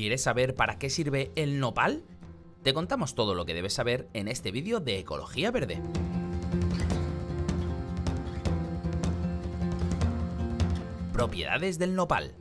¿Quieres saber para qué sirve el nopal? Te contamos todo lo que debes saber en este vídeo de Ecología Verde. Propiedades del nopal.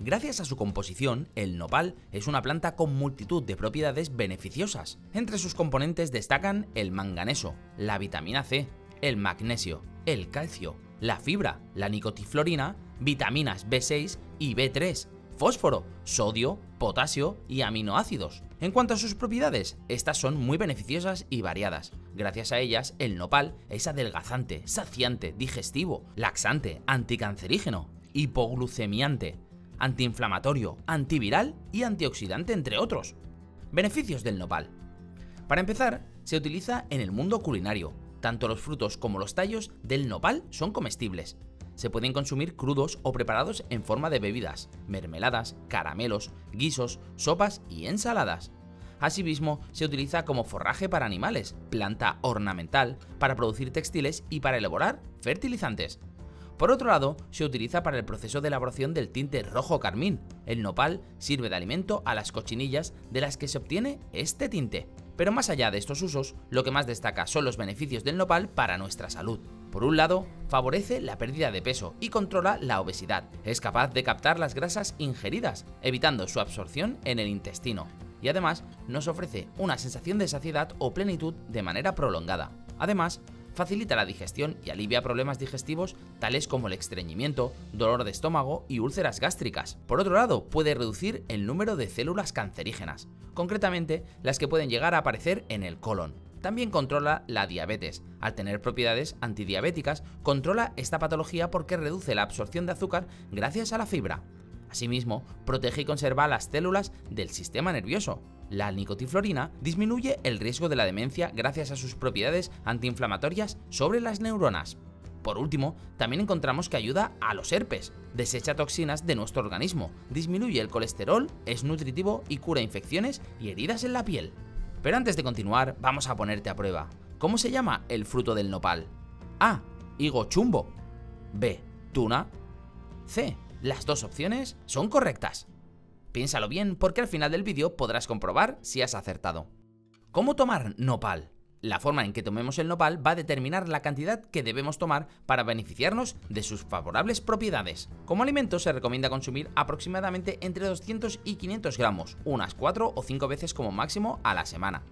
Gracias a su composición, el nopal es una planta con multitud de propiedades beneficiosas. Entre sus componentes destacan el manganeso, la vitamina C, el magnesio, el calcio, la fibra, la nicotiflorina, vitaminas B6 y B3, fósforo, sodio, potasio y aminoácidos. En cuanto a sus propiedades, estas son muy beneficiosas y variadas. Gracias a ellas, el nopal es adelgazante, saciante, digestivo, laxante, anticancerígeno, hipoglucemiante, antiinflamatorio, antiviral y antioxidante, entre otros. Beneficios del nopal. Para empezar, se utiliza en el mundo culinario. Tanto los frutos como los tallos del nopal son comestibles se pueden consumir crudos o preparados en forma de bebidas, mermeladas, caramelos, guisos, sopas y ensaladas. Asimismo, se utiliza como forraje para animales, planta ornamental, para producir textiles y para elaborar fertilizantes. Por otro lado, se utiliza para el proceso de elaboración del tinte rojo carmín. El nopal sirve de alimento a las cochinillas de las que se obtiene este tinte. Pero más allá de estos usos, lo que más destaca son los beneficios del nopal para nuestra salud. Por un lado, favorece la pérdida de peso y controla la obesidad. Es capaz de captar las grasas ingeridas, evitando su absorción en el intestino. Y además, nos ofrece una sensación de saciedad o plenitud de manera prolongada. Además, facilita la digestión y alivia problemas digestivos tales como el estreñimiento, dolor de estómago y úlceras gástricas. Por otro lado, puede reducir el número de células cancerígenas, concretamente las que pueden llegar a aparecer en el colon. También controla la diabetes. Al tener propiedades antidiabéticas, controla esta patología porque reduce la absorción de azúcar gracias a la fibra. Asimismo, protege y conserva las células del sistema nervioso. La nicotiflorina disminuye el riesgo de la demencia gracias a sus propiedades antiinflamatorias sobre las neuronas. Por último, también encontramos que ayuda a los herpes, desecha toxinas de nuestro organismo, disminuye el colesterol, es nutritivo y cura infecciones y heridas en la piel. Pero antes de continuar, vamos a ponerte a prueba. ¿Cómo se llama el fruto del nopal? A. Higo chumbo. B. Tuna. C. Las dos opciones son correctas. Piénsalo bien porque al final del vídeo podrás comprobar si has acertado. ¿Cómo tomar nopal? La forma en que tomemos el nopal va a determinar la cantidad que debemos tomar para beneficiarnos de sus favorables propiedades. Como alimento se recomienda consumir aproximadamente entre 200 y 500 gramos, unas 4 o 5 veces como máximo a la semana.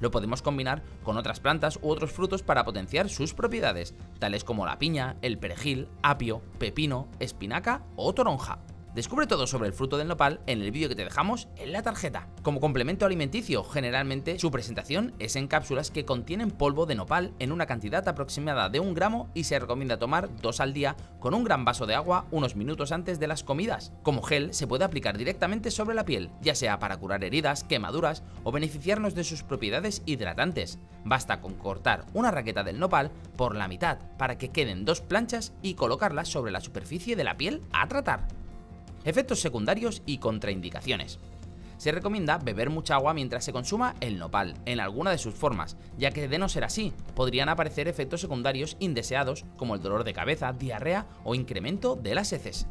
Lo podemos combinar con otras plantas u otros frutos para potenciar sus propiedades, tales como la piña, el perejil, apio, pepino, espinaca o toronja. Descubre todo sobre el fruto del nopal en el vídeo que te dejamos en la tarjeta. Como complemento alimenticio, generalmente su presentación es en cápsulas que contienen polvo de nopal en una cantidad aproximada de un gramo y se recomienda tomar dos al día con un gran vaso de agua unos minutos antes de las comidas. Como gel se puede aplicar directamente sobre la piel, ya sea para curar heridas, quemaduras o beneficiarnos de sus propiedades hidratantes. Basta con cortar una raqueta del nopal por la mitad para que queden dos planchas y colocarlas sobre la superficie de la piel a tratar. Efectos secundarios y contraindicaciones. Se recomienda beber mucha agua mientras se consuma el nopal, en alguna de sus formas, ya que de no ser así, podrían aparecer efectos secundarios indeseados como el dolor de cabeza, diarrea o incremento de las heces.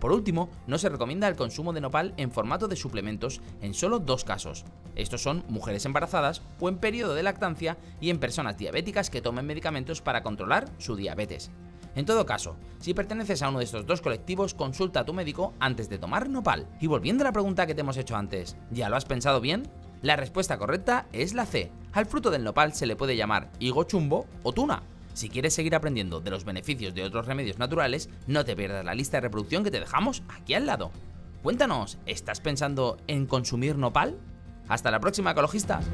Por último, no se recomienda el consumo de nopal en formato de suplementos en solo dos casos. Estos son mujeres embarazadas o en periodo de lactancia y en personas diabéticas que tomen medicamentos para controlar su diabetes. En todo caso, si perteneces a uno de estos dos colectivos, consulta a tu médico antes de tomar nopal. Y volviendo a la pregunta que te hemos hecho antes, ¿ya lo has pensado bien? La respuesta correcta es la C. Al fruto del nopal se le puede llamar higo chumbo o tuna. Si quieres seguir aprendiendo de los beneficios de otros remedios naturales, no te pierdas la lista de reproducción que te dejamos aquí al lado. Cuéntanos, ¿estás pensando en consumir nopal? Hasta la próxima, ecologistas.